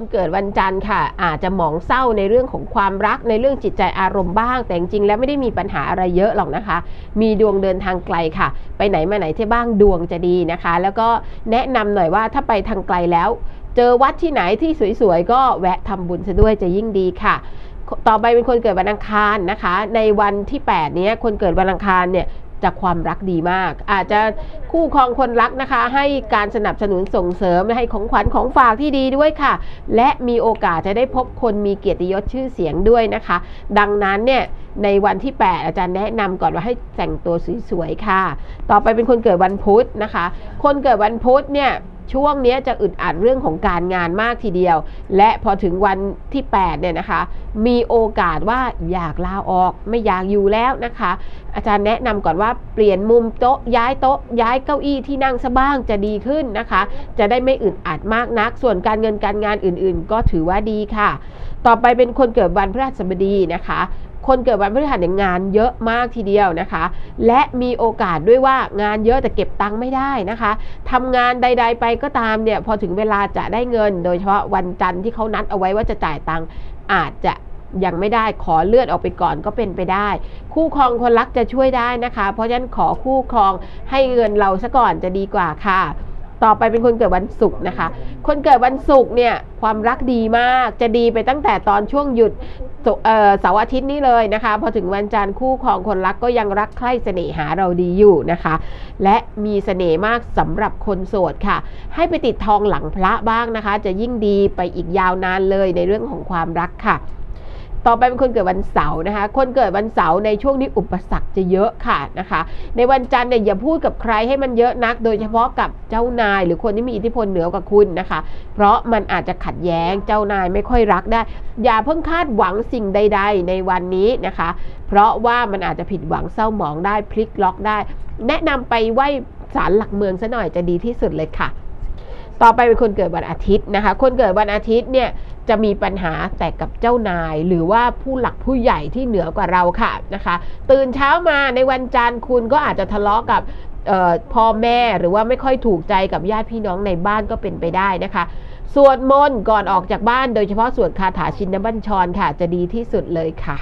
นเกิดวันจันทร์ค่ะ อาจจะหมองเศร้าในเรื่องของความรักในเรื่องจิตใจอารมณ์บ้าง แต่จริงแล้วไม่ได้มีปัญหาอะไรเยอะหรอกนะคะ มีดวงเดินทางไกลค่ะ ไปไหนมาไหนที่บ้างดวงจะดีนะคะ แล้วก็แนะนำหน่อยว่าถ้าไปทางไกลแล้ว เจอวัดที่ไหนที่สวยๆก็แวะทำบุญซะด้วยจะยิ่งดีค่ะต่อไปเป็นคนเกิดวันอังคารนะคะ ในวันที่ 8 เนี้ยคนเกิดวันอังคารเนี่ย จากความรักดีมาก อาจจะคู่ครองคนรักนะคะ ให้การสนับสนุนส่งเสริมและให้ของขวัญของฝากที่ดีด้วยค่ะ และมีโอกาสจะได้พบคนมีเกียรติยศชื่อเสียงด้วยนะคะ ดังนั้นเนี่ยในวันที่ 8 อาจารย์แนะนำก่อนว่าให้แต่งตัวสวยๆค่ะ ต่อไปเป็นคนเกิดวันพุธนะคะ คนเกิดวันพุธเนี่ย ช่วงนี้จะอึดอัดเรื่องของการงานมากทีเดียว และพอถึงวันที่ 8 เนี่ยนะคะ มีโอกาสว่าอยากลาออกไม่อยากอยู่แล้วนะคะ อาจารย์แนะนำก่อนว่าเปลี่ยนมุมโต๊ะย้ายโต๊ะย้ายเก้าอี้ที่นั่งซะบ้างจะดีขึ้นนะคะ จะได้ไม่อึดอัดมากนัก ส่วนการเงินการงานอื่นๆ ก็ถือว่าดีค่ะ ต่อไปเป็นคนเกิดวันพฤหัสบดีนะคะ คนเกิดวันพฤหัสเนี่ยงานเยอะมากทีเดียวนะคะ และมีโอกาสด้วยว่างานเยอะแต่เก็บตังค์ไม่ได้นะคะทำงานใด ๆ ไปก็ตามเนี่ยพอถึงเวลาจะได้เงิน โดยเฉพาะวันจันทร์ที่เขานัดเอาไว้ว่าจะจ่ายตังค์อาจจะยังไม่ได้ขอเลื่อนออกไปก่อนก็เป็นไปได้ คู่ครองคนรักจะช่วยได้นะคะ เพราะฉะนั้นขอคู่ครองให้เงินเราซะก่อนจะดีกว่าค่ะ ต่อไปเป็นคนเกิดวันศุกร์นะคะ คนเกิดวันศุกร์เนี่ยความรักดีมาก จะดีไปตั้งแต่ตอนช่วงหยุดเสาร์อาทิตย์นี้เลยนะคะ พอถึงวันจันทร์คู่ครองคนรักก็ยังรักใคร่เสน่หาเราดีอยู่นะคะ และมีเสน่ห์มากสำหรับคนโสดค่ะ ให้ไปติดทองหลังพระบ้างนะคะ จะยิ่งดีไปอีกยาวนานเลยในเรื่องของความรักค่ะ ต่อไปเป็นคนเกิดวันเสาร์นะคะ คนเกิดวันเสาร์ในช่วงนี้อุปสรรคจะเยอะค่ะนะคะ ในวันจันทร์เนี่ยอย่าพูดกับใครให้มันเยอะนัก โดยเฉพาะกับเจ้านาย หรือคนที่มีอิทธิพลเหนือกว่าคุณนะคะ เพราะมันอาจจะขัดแย้งเจ้านายไม่ค่อยรักได้ อย่าเพิ่งคาดหวังสิ่งใด ๆ ในวันนี้นะคะ เพราะว่ามันอาจจะผิดหวังเศร้าหมองได้พลิกล็อกได้ แนะนำไปไหว้ศาลหลักเมืองซะหน่อยจะดีที่สุดเลยค่ะต่อไปเป็นคนเกิดวันอาทิตย์นะคะ คนเกิดวันอาทิตย์เนี่ย จะมีปัญหาแต่กับเจ้านาย หรือว่าผู้หลักผู้ใหญ่ที่เหนือกว่าเราค่ะนะคะ ตื่นเช้ามาในวันจันทร์คุณก็อาจจะทะเลาะกับพ่อแม่หรือว่าไม่ค่อยถูกใจกับญาติพี่น้องในบ้านก็เป็นไปได้นะคะสวดมนต์ก่อนออกจากบ้านโดยเฉพาะสวดคาถาชินบัญชรค่ะ จะดีที่สุดเลยค่ะ